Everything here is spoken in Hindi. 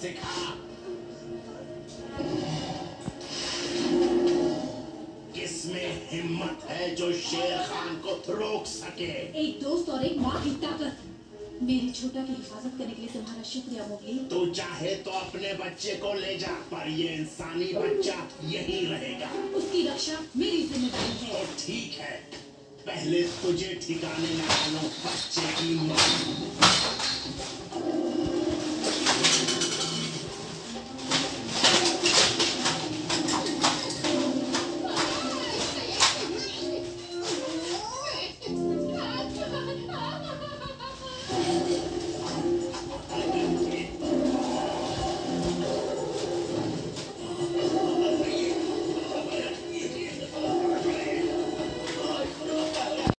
सिखा किसमें हिम्मत है जो शेर खान को रोक सके? एक दोस्त और एक माँ की ताकत। मेरे छोटा की हिफाजत करने के लिए तुम्हारा शुक्रिया मोगली तू चाहे तो अपने बच्चे को ले जा पर ये इंसानी बच्चा यही रहेगा। उसकी रक्षा मेरी ज़िम्मेदारी है। तो ठीक है। पहले तुझे ठिकाने में बच्चे की माँ।